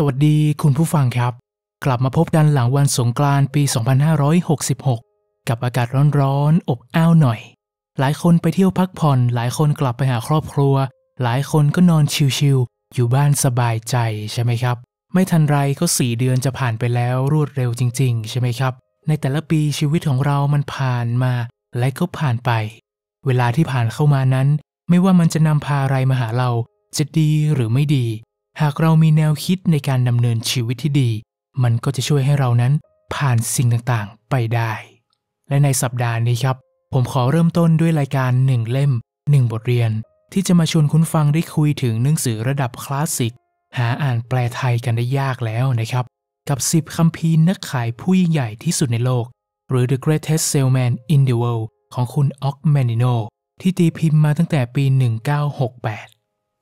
สวัสดีคุณผู้ฟังครับ กลับมาพบกันหลังวันสงกรานต์ปี 2566 กับอากาศร้อนๆ อบอ้าวหน่อย หลายคนไปเที่ยวพักผ่อน หลายคนกลับไปหาครอบครัว หลายคนก็นอนชิลๆ อยู่บ้านสบายใจใช่ไหมครับ ไม่ทันไรก็สี่เดือนจะผ่านไปแล้วรวดเร็วจริง ๆ ใช่ไหมครับ ในแต่ละปีชีวิตของเรามันผ่านมา และก็ผ่านไป เวลาที่ผ่านเข้ามานั้น ไม่ว่ามันจะนำพาอะไรมาหาเรา จะดีหรือไม่ดี หากเรามีแนวคิดในการดำเนินชีวิตที่ดี มันก็จะช่วยให้เรานั้นผ่านสิ่งต่างๆ ไปได้ และในสัปดาห์นี้ครับ ผมขอเริ่มต้นด้วยรายการหนึ่งเล่มหนึ่งบทเรียน ที่จะมาชวนคุณฟังได้คุยถึงหนังสือระดับคลาสสิก หาอ่านแปลไทยกันได้ยากแล้วนะครับ กับ 10คัมภีร์นักขายผู้ยิ่งใหญ่ที่สุดในโลก หรือ The Greatest Salesman in the World ของคุณอ็อกแมนิโนที่ตีพิมพ์มาตั้งแต่ปี 1968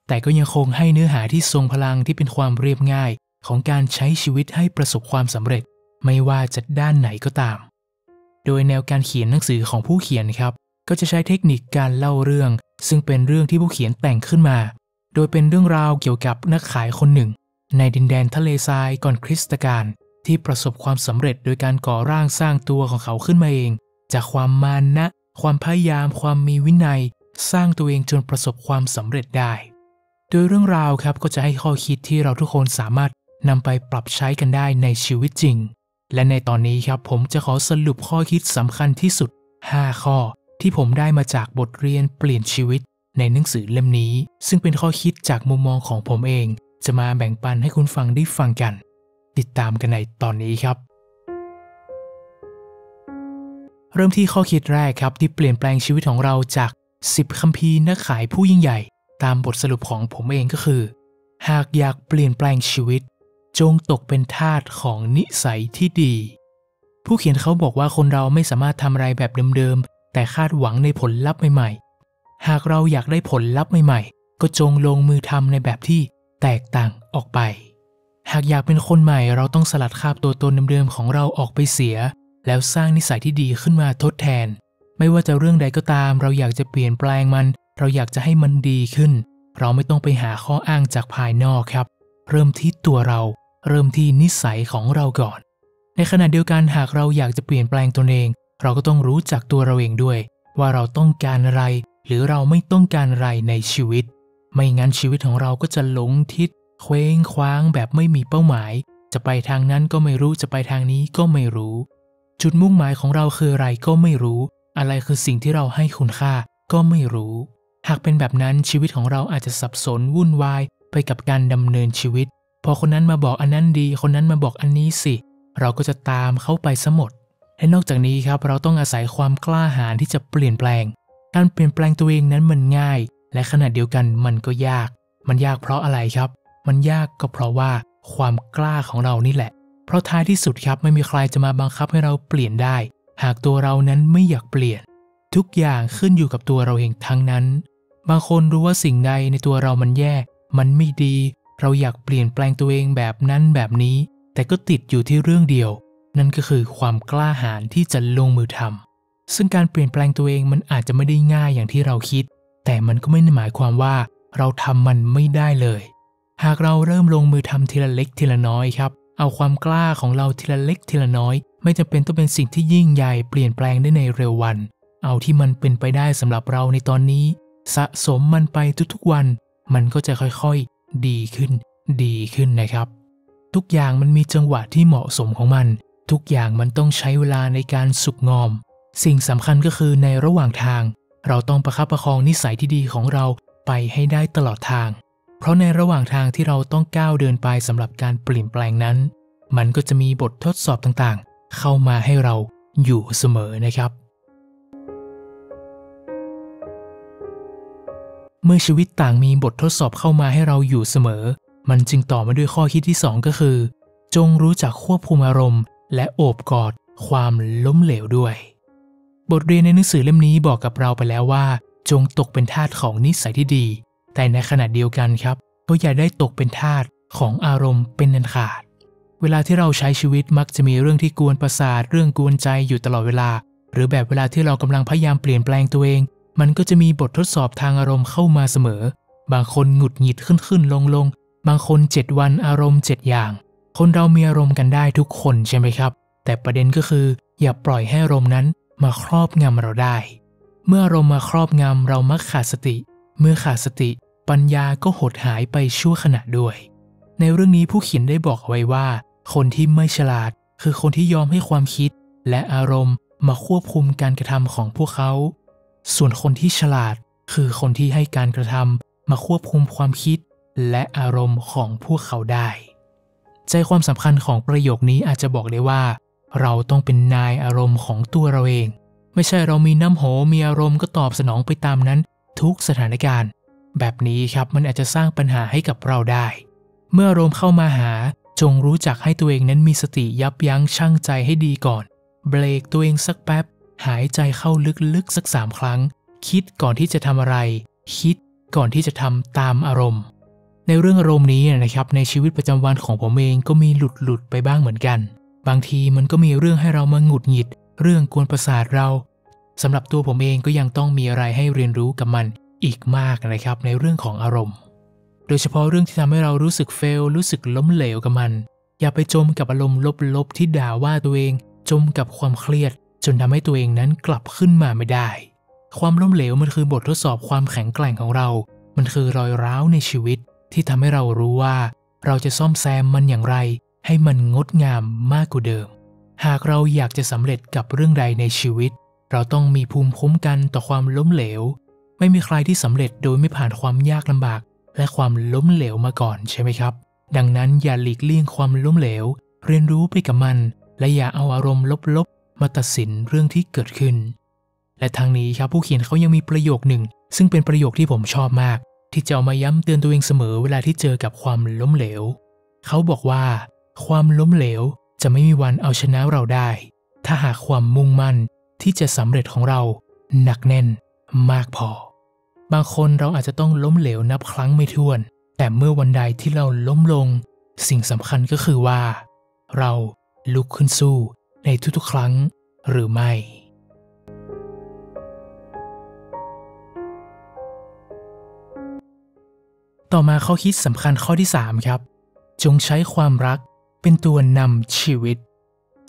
แต่ก็ยังคงให้เนื้อหาที่ทรงพลังที่เป็นความเรียบง่ายของการใช้ชีวิตให้ประสบความสำเร็จ ไม่ว่าจะด้านไหนก็ตาม โดยแนวการเขียนหนังสือของผู้เขียนครับ ก็จะใช้เทคนิคการเล่าเรื่อง ซึ่งเป็นเรื่องที่ผู้เขียนแต่งขึ้นมา โดยเป็นเรื่องราวเกี่ยวกับนักขายคนหนึ่ง ในดินแดนทะเลทรายก่อนคริสตกาลที่ประสบความสำเร็จโดยการก่อร่างสร้างตัวของเขาขึ้นมาเอง จากความมานะ ความพยายาม ความมีวินัย สร้างตัวเองจนประสบความสำเร็จได้ โดยเรื่องราวครับก็จะให้ข้อคิดที่เราทุกคนสามารถนำไปปรับใช้กันได้ในชีวิตจริง และในตอนนี้ครับผมจะขอสรุปข้อคิดสำคัญที่สุด 5 ข้อ ที่ผมได้มาจากบทเรียนเปลี่ยนชีวิต ในหนังสือเล่มนี้ ซึ่งเป็นข้อคิดจากมุมมองของผมเอง จะมาแบ่งปันให้คุณฟังได้ฟังกัน ติดตามกันในตอนนี้ครับ เริ่มที่ข้อคิดแรกครับที่เปลี่ยนแปลงชีวิตของเราจาก 10คัมภีร์นักขายผู้ยิ่งใหญ่ ตามบทสรุปของผมเองก็คือ หากอยากเปลี่ยนแปลงชีวิต จงตกเป็นทาสของนิสัยที่ดี ผู้เขียนเขาบอกว่าคนเราไม่สามารถทำอะไรแบบเดิมๆ แต่คาดหวังในผลลัพธ์ใหม่ๆ หากเราอยากได้ผลลัพธ์ใหม่ๆ ก็จงลงมือทำในแบบที่แตกต่างออกไป หากอยากเป็นคนใหม่เราต้องสลัดคาบตัวตนเดิมๆของเราออกไปเสีย แล้วสร้างนิสัยที่ดีขึ้นมาทดแทน ไม่ว่าจะเรื่องใดก็ตาม เราอยากจะเปลี่ยนแปลงมัน เราอยากจะให้มันดีขึ้น เราไม่ต้องไปหาข้ออ้างจากภายนอกครับ เริ่มที่ตัวเรา เริ่มที่นิสัยของเราก่อน ในขณะเดียวกันหากเราอยากจะเปลี่ยนแปลงตนเอง เราก็ต้องรู้จักตัวเราเองด้วย ว่าเราต้องการอะไร หรือเราไม่ต้องการอะไรในชีวิต ไม่งั้นชีวิตของเราก็จะหลงทิศเคว้งคว้างแบบไม่มีเป้าหมาย จะไปทางนั้นก็ไม่รู้จะไปทางนี้ก็ไม่รู้ จุดมุ่งหมายของเราคืออะไรก็ไม่รู้ อะไรคือสิ่งที่เราให้คุณค่าก็ไม่รู้ หากเป็นแบบนั้นชีวิตของเราอาจจะสับสนวุ่นวายไปกับการดำเนินชีวิต พอคนนั้นมาบอกอันนั้นดี คนนั้นมาบอกอันนี้สิ เราก็จะตามเข้าไปซะหมด และนอกจากนี้ครับเราต้องอาศัยความกล้าหาญที่จะเปลี่ยนแปลง การเปลี่ยนแปลงตัวเองนั้นมันง่าย และขณะเดียวกันมันก็ยาก มันยากเพราะอะไรครับ มันยากก็เพราะว่าความกล้าของเรานี่แหละ เพราะท้ายที่สุดครับไม่มีใครจะมาบังคับให้เราเปลี่ยนได้ หากตัวเรานั้นไม่อยากเปลี่ยน ทุกอย่างขึ้นอยู่กับตัวเราเองทั้งนั้น บางคนรู้ว่าสิ่งใดในตัวเรามันแย่ มันไม่ดี เราอยากเปลี่ยนแปลงตัวเองแบบนั้นแบบนี้ แต่ก็ติดอยู่ที่เรื่องเดียว นั่นก็คือความกล้าหาญที่จะลงมือทำซึ่งการเปลี่ยนแปลงตัวเองมันอาจจะไม่ได้ง่ายอย่างที่เราคิด แต่มันก็ไม่ได้หมายความว่า เราทำมันไม่ได้เลย หากเราเริ่มลงมือทำทีละเล็กทีละน้อยครับ เอาความกล้าของเราทีละเล็กทีละน้อย ไม่จำเป็นต้องเป็นสิ่งที่ยิ่งใหญ่เปลี่ยนแปลงได้ในเร็ววัน เอาที่มันเป็นไปได้สำหรับเราในตอนนี้ สะสมมันไปทุกๆวัน มันก็จะค่อยๆ ดีขึ้น ดีขึ้นนะครับ ทุกอย่างมันมีจังหวะที่เหมาะสมของมัน ทุกอย่างมันต้องใช้เวลาในการสุกงอม สิ่งสำคัญก็คือในระหว่างทาง เราต้องประคับประคองนิสัยที่ดีของเราไปให้ได้ตลอดทาง เพราะในระหว่างทางที่เราต้องก้าวเดินไปสำหรับการเปลี่ยนแปลงนั้น มันก็จะมีบททดสอบต่างๆ เข้ามาให้เราอยู่เสมอนะครับ เมื่อชีวิตต่างมีบททดสอบเข้ามาให้เราอยู่เสมอ มันจึงต่อมาด้วยข้อคิดที่ 2 ก็คือ จงรู้จักควบคุมอารมณ์ และโอบกอด ความล้มเหลวด้วย บทเรียนในหนังสือเล่มนี้บอกกับเราไปแล้วว่า จงตกเป็นทาสของนิสัยที่ดี แต่ในขณะเดียวกันครับก็อย่าได้ตกเป็นทาสของอารมณ์เป็นนันขาด เวลาที่เราใช้ชีวิตมักจะมีเรื่องที่กวนประสาท เรื่องกวนใจอยู่ตลอดเวลา หรือแบบเวลาที่เรากำลังพยายามเปลี่ยนแปลงตัวเอง มันก็จะมีบททดสอบทางอารมณ์เข้ามาเสมอ บางคนหงุดหงิดขึ้นขึ้นลงลงบางคน7วันอารมณ์7อย่าง คนเรามีอารมณ์กันได้ทุกคนใช่ไหมครับ แต่ประเด็นก็คือ อย่าปล่อยให้อารมณ์นั้นมาครอบงำเราได้ เมื่ออารมณ์มาครอบงำเรามักขาดสติ เมื่อขาดสติ ปัญญาก็หดหายไปชั่วขณะด้วย ในเรื่องนี้ผู้เขียนได้บอกไว้ว่า คนที่ไม่ฉลาด คือคนที่ยอมให้ความคิด และอารมณ์มาควบคุมการกระทำของพวกเขา ส่วนคนที่ฉลาดคือคนที่ให้การกระทำมาควบคุมความคิดและอารมณ์ของพวกเขาได้ ใจความสำคัญของประโยคนี้อาจจะบอกได้ว่า เราต้องเป็นนายอารมณ์ของตัวเราเอง ไม่ใช่เรามีน้ำโหมีอารมณ์ก็ตอบสนองไปตามนั้น ทุกสถานการณ์ แบบนี้ครับมันอาจจะสร้างปัญหาให้กับเราได้ เมื่ออารมณ์เข้ามาหาจงรู้จักให้ตัวเองนั้นมีสติยับยั้งชั่งใจให้ดีก่อน เบรกตัวเองสักแป๊บ หายใจเข้าลึกๆสักสามครั้ง คิดก่อนที่จะทำอะไร คิดก่อนที่จะทำตามอารมณ์ ในเรื่องอารมณ์นี้นะครับในชีวิตประจำวันของผมเองก็มีหลุดหลุดๆไปบ้างเหมือนกัน บางทีมันก็มีเรื่องให้เรามาหงุดหงิด เรื่องกวนประสาทเราสำหรับตัวผมเองก็ยังต้องมีอะไรให้เรียนรู้กับมันอีกมากนะครับในเรื่องของอารมณ์ โดยเฉพาะเรื่องที่ทำให้เรารู้สึกเฟลรู้สึกล้มเหลวกับมัน อย่าไปจมกับอารมณ์ลบๆที่ด่าว่าตัวเอง จมกับความเครียด จนทำให้ตัวเองนั้นกลับขึ้นมาไม่ได้ ความล้มเหลวมันคือบททดสอบความแข็งแกร่งของเรา มันคือรอยร้าวในชีวิตที่ทำให้เรารู้ว่า เราจะซ่อมแซมมันอย่างไร ให้มันงดงามมากกว่าเดิม หากเราอยากจะสำเร็จกับเรื่องใดในชีวิต เราต้องมีภูมิคุ้มกันต่อความล้มเหลว ไม่มีใครที่สำเร็จโดยไม่ผ่านความยากลำบาก และความล้มเหลวมาก่อนใช่ไหมครับ ดังนั้นอย่าหลีกเลี่ยงความล้มเหลว เรียนรู้ไปกับมัน และอย่าเอาอารมณ์ลบ มาตัดสินเรื่องที่เกิดขึ้น และทางนี้ครับผู้เขียนเขายังมีประโยคหนึ่ง ซึ่งเป็นประโยคที่ผมชอบมาก ที่จะเอามาย้ำเตือนตัวเองเสมอเวลาที่เจอกับความล้มเหลว เขาบอกว่า ความล้มเหลวจะไม่มีวันเอาชนะเราได้ ถ้าหากความมุ่งมั่นที่จะสำเร็จของเราหนักแน่นมากพอ บางคนเราอาจจะต้องล้มเหลวนับครั้งไม่ถ้วน แต่เมื่อวันใดที่เราล้มลง สิ่งสำคัญก็คือว่า เราลุกขึ้นสู้ ในทุกๆ ครั้งหรือไม่ ต่อมาข้อคิดสำคัญข้อที่ 3 ครับ จงใช้ความรักเป็นตัวนำชีวิต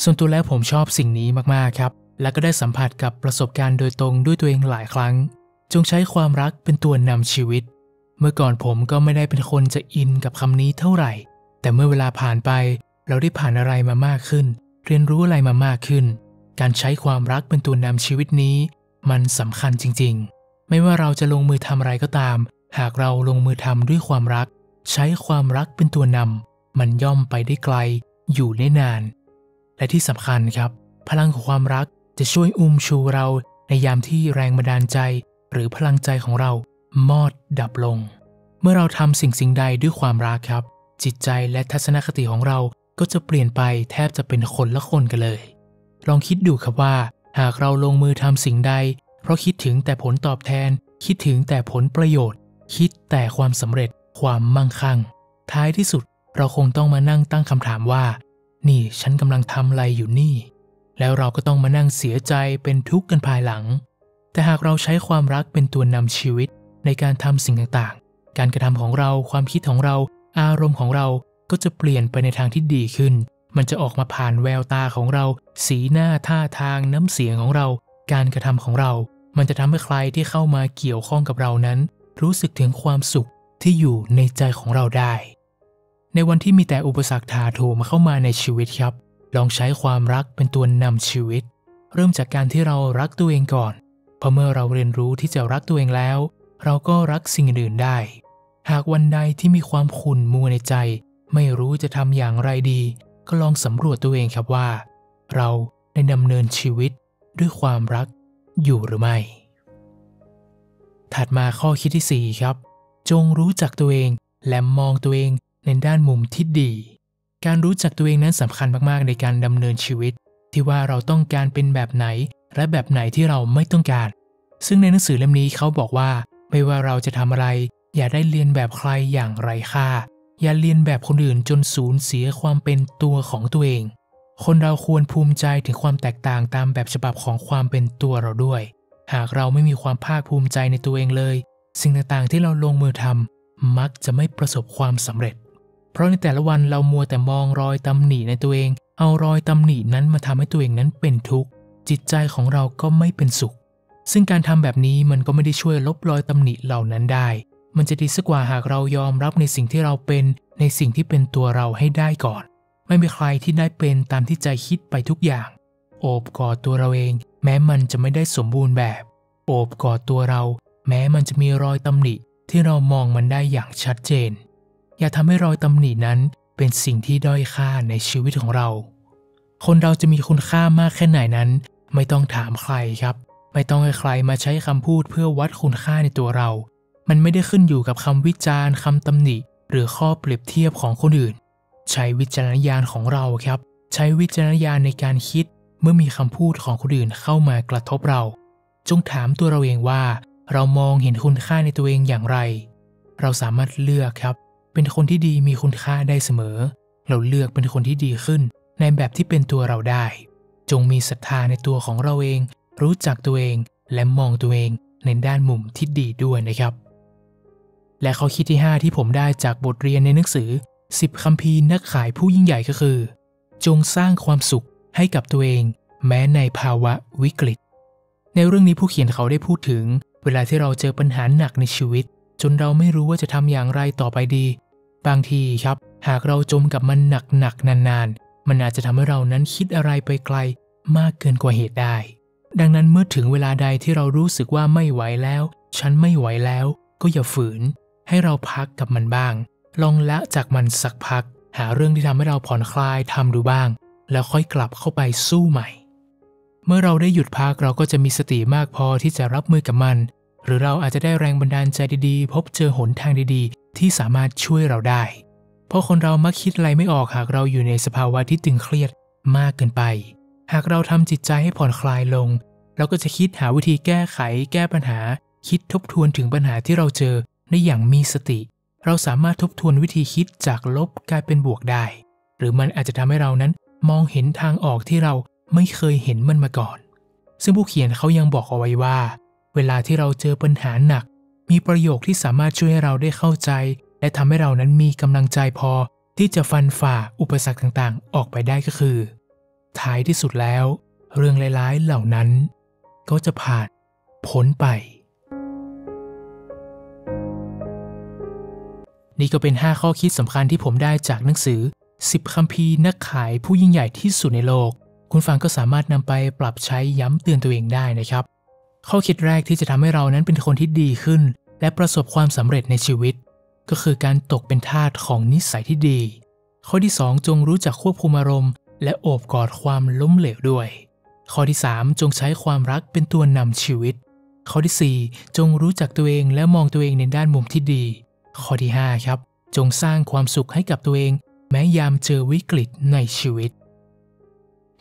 ส่วนตัวแล้วผมชอบสิ่งนี้มากๆครับ และก็ได้สัมผัสกับประสบการณ์โดยตรงด้วยตัวเองหลายครั้ง จงใช้ความรักเป็นตัวนำชีวิต เมื่อก่อนผมก็ไม่ได้เป็นคนจะอินกับคำนี้เท่าไหร่ แต่เมื่อเวลาผ่านไปเราได้ผ่านอะไรมามากขึ้น เรียนรู้อะไรมามากขึ้น การใช้ความรักเป็นตัวนำชีวิตนี้ มันสำคัญจริงๆ ไม่ว่าเราจะลงมือทำอะไรก็ตาม หากเราลงมือทำด้วยความรัก ใช้ความรักเป็นตัวนำมันย่อมไปได้ไกล อยู่ได้นาน และที่สำคัญครับ พลังของความรักจะช่วยอุ้มชูเราในยามที่แรงบันดาลใจ หรือพลังใจของเรามอดดับลง เมื่อเราทำสิ่งสิ่งใดด้วยความรักครับ จิตใจและทัศนคติของเรา ก็จะเปลี่ยนไปแทบจะเป็นคนละคนกันเลย ลองคิดดูครับว่า หากเราลงมือทำสิ่งใด เพราะคิดถึงแต่ผลตอบแทน คิดถึงแต่ผลประโยชน์ คิดแต่ความสำเร็จ ความมั่งคั่ง ท้ายที่สุดเราคงต้องมานั่งตั้งคำถามว่า นี่ฉันกำลังทำอะไรอยู่นี่ แล้วเราก็ต้องมานั่งเสียใจเป็นทุกข์กันภายหลัง แต่หากเราใช้ความรักเป็นตัวนำชีวิตในการทำสิ่งต่างๆ การกระทำของเรา ความคิดของเรา อารมณ์ของเรา ก็จะเปลี่ยนไปในทางที่ดีขึ้น มันจะออกมาผ่านแววตาของเรา สีหน้าท่าทางน้ำเสียงของเรา การกระทำของเรา มันจะทำให้ใครที่เข้ามาเกี่ยวข้องกับเรานั้น รู้สึกถึงความสุขที่อยู่ในใจของเราได้ ในวันที่มีแต่อุปสรรคถาโถมเข้ามาในชีวิตครับ ลองใช้ความรักเป็นตัวนำชีวิต เริ่มจากการที่เรารักตัวเองก่อน เพราะเมื่อเราเรียนรู้ที่จะรักตัวเองแล้ว เราก็รักสิ่งอื่นได้ หากวันใดที่มีความขุ่นมัวในใจ ไม่รู้จะทำอย่างไรดี ก็ลองสำรวจตัวเองครับว่า เราได้ดำเนินชีวิตด้วยความรักอยู่หรือไม่ ถัดมาข้อคิดที่ 4 ครับ จงรู้จักตัวเองและมองตัวเองในด้านมุมที่ดี การรู้จักตัวเองนั้นสำคัญมากๆ ในการดำเนินชีวิต ที่ว่าเราต้องการเป็นแบบไหน และแบบไหนที่เราไม่ต้องการ ซึ่งในหนังสือเล่มนี้เขาบอกว่า ไม่ว่าเราจะทำอะไร อย่าได้เรียนแบบใครอย่างไรค่า อย่าเรียนแบบคนอื่นจนสูญเสียความเป็นตัวของตัวเอง คนเราควรภูมิใจถึงความแตกต่างตามแบบฉบับของความเป็นตัวเราด้วย หากเราไม่มีความภาคภูมิใจในตัวเองเลย สิ่งต่างๆที่เราลงมือทำมักจะไม่ประสบความสำเร็จ เพราะในแต่ละวันเรามัวแต่มองรอยตำหนิในตัวเอง เอารอยตำหนินั้นมาทำให้ตัวเองนั้นเป็นทุกข์ จิตใจของเราก็ไม่เป็นสุข ซึ่งการทำแบบนี้มันก็ไม่ได้ช่วยลบรอยตำหนิเหล่านั้นได้ มันจะดีสักกว่าหากเรายอมรับในสิ่งที่เราเป็นในสิ่งที่เป็นตัวเราให้ได้ก่อน ไม่มีใครที่ได้เป็นตามที่ใจคิดไปทุกอย่าง โอบกอดตัวเราเอง แม้มันจะไม่ได้สมบูรณ์แบบ โอบกอดตัวเรา แม้มันจะมีรอยตำหนิที่เรามองมันได้อย่างชัดเจน อย่าทำให้รอยตำหนินั้นเป็นสิ่งที่ด้อยค่าในชีวิตของเรา คนเราจะมีคุณค่ามากแค่ไหนนั้น ไม่ต้องถามใครครับ ไม่ต้องให้ใครมาใช้คำพูดเพื่อวัดคุณค่าในตัวเรา มันไม่ได้ขึ้นอยู่กับคำวิจารณ์คำตำหนิ หรือข้อเปรียบเทียบของคนอื่น ใช้วิจารณญาณของเราครับ ใช้วิจารณญาณในการคิด เมื่อมีคำพูดของคนอื่นเข้ามากระทบเรา จงถามตัวเราเองว่า เรามองเห็นคุณค่าในตัวเองอย่างไร เราสามารถเลือกครับ เป็นคนที่ดีมีคุณค่าได้เสมอ เราเลือกเป็นคนที่ดีขึ้น ในแบบที่เป็นตัวเราได้ จงมีศรัทธาในตัวของเราเอง รู้จักตัวเองและมองตัวเองในด้านมุมที่ดีด้วยนะครับ และข้อคิดที่ 5 ที่ผมได้จากบทเรียนในหนังสือ 10คัมภีร์นักขายผู้ยิ่งใหญ่ก็คือ จงสร้างความสุขให้กับตัวเอง แม้ในภาวะวิกฤต ในเรื่องนี้ผู้เขียนเขาได้พูดถึง เวลาที่เราเจอปัญหาหนักในชีวิต จนเราไม่รู้ว่าจะทำอย่างไรต่อไปดี บางทีครับ หากเราจมกับมันหนักๆนานๆ มันอาจจะทำให้เรานั้นคิดอะไรไปไกลมากเกินกว่าเหตุได้ ดังนั้นเมื่อถึงเวลาใดที่เรารู้สึกว่าไม่ไหวแล้ว ฉันไม่ไหวแล้ว ก็อย่าฝืน ให้เราพักกับมันบ้าง ลองละจากมันสักพัก หาเรื่องที่ทำให้เราผ่อนคลายทำดูบ้าง แล้วค่อยกลับเข้าไปสู้ใหม่ เมื่อเราได้หยุดพักเราก็จะมีสติมากพอที่จะรับมือกับมัน หรือเราอาจจะได้แรงบันดาลใจดีๆ พบเจอหนทางดีๆ ที่สามารถช่วยเราได้ เพราะคนเรามักคิดอะไรไม่ออกหากเราอยู่ในสภาวะที่ตึงเครียดมากเกินไป หากเราทำจิตใจให้ผ่อนคลายลง เราก็จะคิดหาวิธีแก้ไข แก้ปัญหา คิดทบทวนถึงปัญหาที่เราเจอ ได้อย่างมีสติ เราสามารถทบทวนวิธีคิดจากลบกลายเป็นบวกได้ หรือมันอาจจะทำให้เรานั้นมองเห็นทางออกที่เราไม่เคยเห็นมันมาก่อน ซึ่งผู้เขียนเขายังบอกเอาไว้ว่า เวลาที่เราเจอปัญหาหนัก มีประโยคที่สามารถช่วยให้เราได้เข้าใจ และทำให้เรานั้นมีกำลังใจพอ ที่จะฟันฝ่าอุปสรรคต่างๆ ออกไปได้ก็คือ ท้ายที่สุดแล้ว เรื่องร้ายๆเหล่านั้น ก็จะผ่านพ้นไป นี่ก็เป็น 5 ข้อคิดสำคัญที่ผมได้จากหนังสือ 10 คัมภีร์นักขายผู้ยิ่งใหญ่ที่สุดในโลก คุณฟังก็สามารถนำไปปรับใช้ย้ำเตือนตัวเองได้นะครับ ข้อคิดแรกที่จะทำให้เรานั้นเป็นคนที่ดีขึ้น และประสบความสำเร็จในชีวิต ก็คือการตกเป็นทาสของนิสัยที่ดี ข้อที่ 2 จงรู้จักควบคุมอารมณ์ และโอบกอดความล้มเหลวด้วย ข้อที่ 3 จงใช้ความรักเป็นตัวนำชีวิต ข้อที่ 4 จงรู้จักตัวเองและมองตัวเองในด้านมุมที่ดี ข้อที่ 5 ครับ จงสร้างความสุขให้กับตัวเอง แม้ยามเจอวิกฤตในชีวิต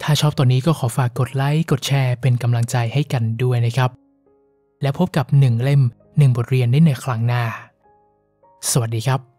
ถ้าชอบตอนนี้ก็ขอฝากกดไลค์ กดแชร์เป็นกำลังใจให้กันด้วยนะครับ และพบกับ 1 เล่ม 1 บทเรียนได้ในครั้งหน้า สวัสดีครับ